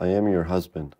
I am your husband.